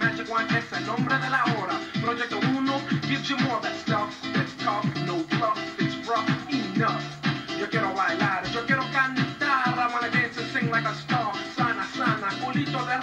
Magic Juan es el nombre de la hora. Proyecto 1 gives you more of that stuff. That's tough, no bluff, it's rough enough. Yo quiero bailar, yo quiero cantar. I wanna dance and sing like a star. Sana, sana, culito de